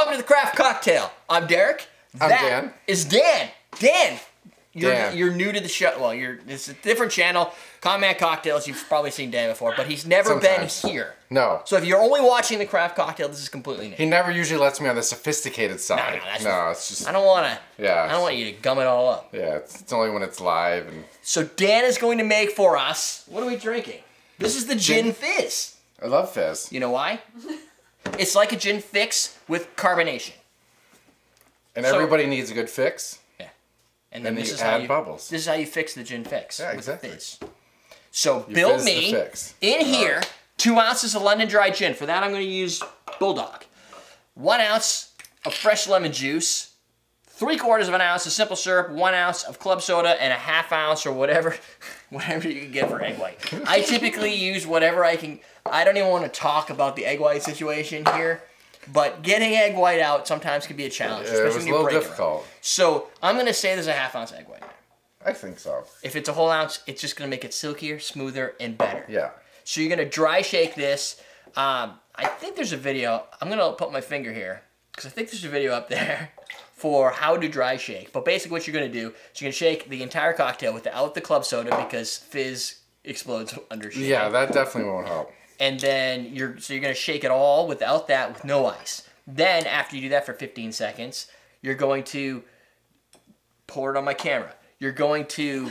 Welcome to the Craft Cocktail. I'm Derek. I'm That Dan. is Dan. Dan, you're Dan. you're new to the show. Well, you're it's a different channel. Common Man Cocktails. You've probably seen Dan before, but he's never Sometimes. been here. No. So if you're only watching the Craft Cocktail, this is completely new. He never usually lets me on the sophisticated side. no, that's- no it's just I don't want to. Yeah. I don't want you to gum it all up. yeah. It's, it's only when it's live and So Dan is going to make for us. What are we drinking? This is the gin, Gin. fizz. I love fizz. You know why? it's like a gin fix with carbonation. And So- everybody needs a good fix. Yeah. And then And this you is how add you bubbles. This is how you fix the gin fix. Yeah, with exactly. So You build me fix. in here right. two ounces of London dry gin. For that, I'm going to use Bulldog. One ounce of fresh lemon juice. Three quarters of an ounce of simple syrup, one ounce of club soda, and a half ounce or whatever, whatever you can get for egg white. I typically use whatever I can. I don't even want to talk about the egg white situation here, but getting egg white out sometimes can be a challenge. Yeah, especially it was a little difficult. So I'm gonna say there's a half ounce egg white. I think so. If it's a whole ounce, it's just gonna make it silkier, smoother, and better. Yeah. So you're gonna dry shake this. Um, I think there's a video. I'm gonna put my finger here because I think there's a video up there for how to dry shake. But basically, what you're gonna do is you're gonna shake the entire cocktail without the club soda because fizz explodes under. Yeah, that definitely won't help. And then you're so you're gonna shake it all without that with no ice. Then after you do that for 15 seconds, you're going to pour it on my camera. You're going to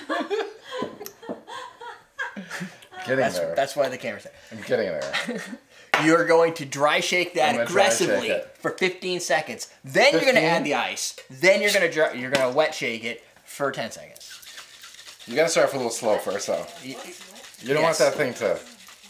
Getting that's there. that's why the camera's there. I'm getting there. You're going to dry shake that I'm gonna dry aggressively shake for 15 seconds. Then you're gonna add the ice. Then you're gonna dry, you're gonna wet shake it for 10 seconds. You gotta start off a little slow first, though. Y- You don't Yes. want that thing to.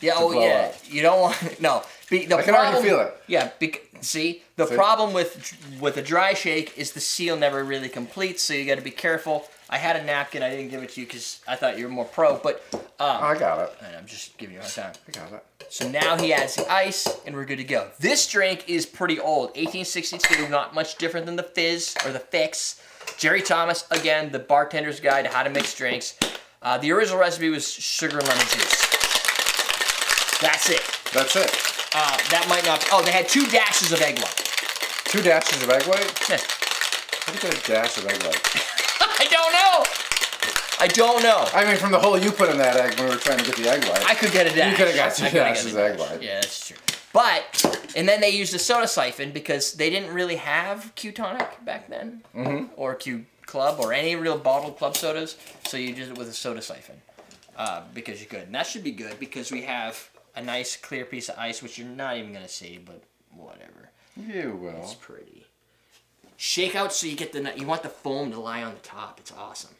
Yeah, oh blow yeah. up. You don't want no. Be, the I can already problem, feel it. Yeah, bec- see, the See? problem with with a dry shake is the seal never really completes, so you got to be careful. I had a napkin, I didn't give it to you because I thought you were more pro, but um, I got it. and I'm just giving you a hard time. I got it. So now he adds the ice, and we're good to go. This drink is pretty old, 1862, not much different than the Fizz or the Fix. Jerry Thomas, again, the bartender's guide to how to mix drinks. Uh, the original recipe was sugar and lemon juice. That's it. That's it. Uh, that might not. Oh, they had two dashes of egg white. Two dashes of egg white. Yeah. How do you get a dash of egg white? I don't know. I don't know. I mean, from the hole you put in that egg when we were trying to get the egg white. I could get a dash. You coulda got two I dashes of egg white. Yeah, that's true. But and then they used a soda siphon because they didn't really have Q tonic back then, mm-hmm. or Q Club or any real bottled club sodas. So you did it with a soda siphon uh, because you could. And that should be good because we have a nice clear piece of ice, which you're not even gonna see, but whatever. You will. It's pretty. Shake out so you get the you want the foam to lie on the top. It's awesome.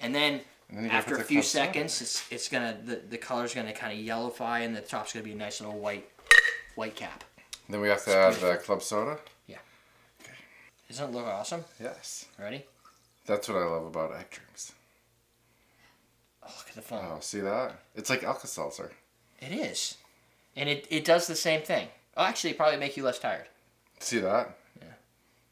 And then, And then after a few seconds, it's it's gonna the, the color's gonna kind of yellowify and the top's gonna be a nice little white white cap. Then we have to add the uh, club soda. Yeah. Okay. Doesn't it look awesome? Yes. Ready? That's what I love about egg drinks. Oh, look at the foam. Oh, see that? It's like Alka-Seltzer. It is, and it it does the same thing. Oh, actually, it probably make you less tired. See that? Yeah.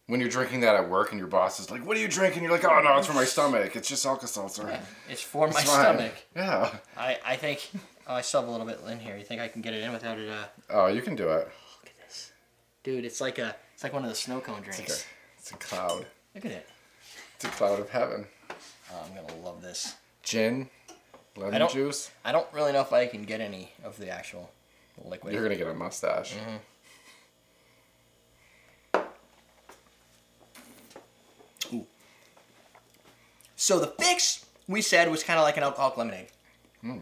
When you're drinking that at work and your boss is like, "What are you drinking?" You're like, "Oh no, it's for my stomach. It's just Alka-Seltzer." Yeah, it's for my fine." stomach. Yeah. I I think. Oh, I still have a little bit in here. You think I can get it in without it? Uh, Oh, you can do it. look at this, dude. It's like a it's like one of the snow cone drinks. It's a, it's a cloud. Look at it. It's a cloud of heaven. Oh, I'm gonna love this. Gin, lemon don't- juice. I don't really know if I can get any of the actual liquid. You're gonna get a mustache. Mm-hmm. So the fix we said was kind of like an alcoholic lemonade. Hmm.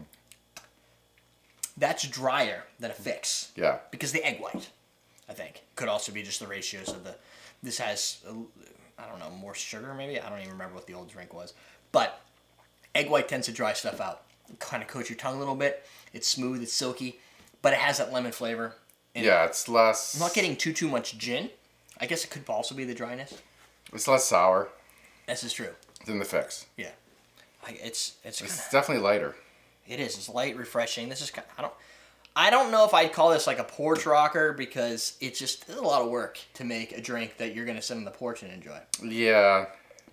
That's drier than a fix Yeah. because the egg white, I think, could also be just the ratios of the. This has, I don't know, more sugar maybe. I don't even remember what the old drink was, but egg white tends to dry stuff out. Kind of coats your tongue a little bit. It's smooth, it's silky, but it has that lemon flavor. Yeah, it's less. I'm not getting too too much gin. I guess it could also be the dryness. It's less sour This is true. than the fix. Yeah, I, it's it's kind It's of definitely lighter. it is. It's light, refreshing. This is kind. I don't. I don't know if I'd call this like a porch rocker because it's just it's a lot of work to make a drink that you're gonna sit on the porch and enjoy. Yeah,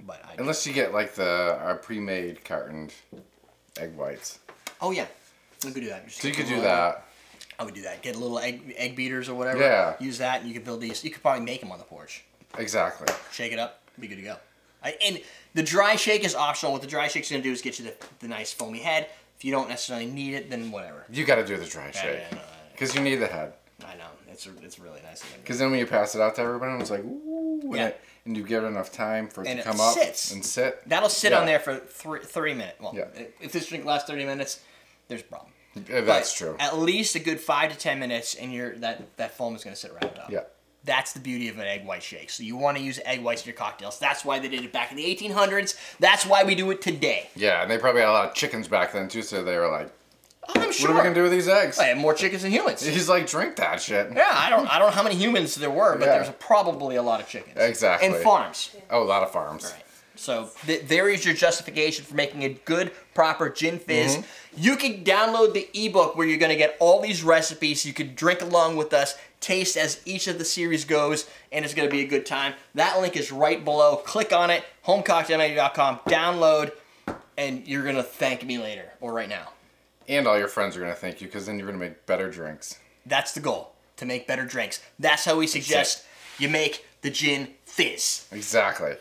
But I. unless you get like the uh, pre-made cartoned egg whites. Oh yeah, we could do that. Just So you could do that. I would do that. Get a little egg egg beaters or whatever. Yeah. Use that, and you could build these. You could probably make them on the porch. Exactly. Shake it up, be good to go. I, and the dry shake is optional. What the dry shake's gonna do is get you the, the nice foamy head. If you don't necessarily need it, then whatever. You got to do the dry shake yeah, no, because you need the head. I know it's it's really nice. Because then when you pass it out to everybody, it's like, ooh, Yeah. it- and you give it enough time for it And to it come up and sit. That'll sit Yeah. on there for three, 30 minutes. Well, Yeah. if this drink lasts 30 minutes, there's a problem. Yeah, That's But true. At least a good five to 10 minutes, and you're, that, that foam is going to sit wrapped up. Yeah. That's the beauty of an egg white shake. So you want to use egg whites in your cocktails. That's why they did it back in the 1800s. That's why we do it today. Yeah, and they probably had a lot of chickens back then too, so they were like, Oh, I'm "What sure. are we gonna do with these eggs?" I have more chickens than humans. He's like, "Drink that shit." Yeah, I don't, I don't know how many humans there were, but Yeah. there's probably a lot of chickens. Exactly. And farms. Oh, a lot of farms. Right. So th- there is your justification for making a good, proper gin fizz. Mm-hmm. You can download the ebook where you're going to get all these recipes. You can drink along with us, taste as each of the series goes, and it's going to be a good time. That link is right below. Click on it, homecocktailmenu.com, download, and you're going to thank me later or right now. And all your friends are gonna thank you because then you're gonna make better drinks. That's the goal, to make better drinks. That's how we suggest you make the gin fizz. Exactly.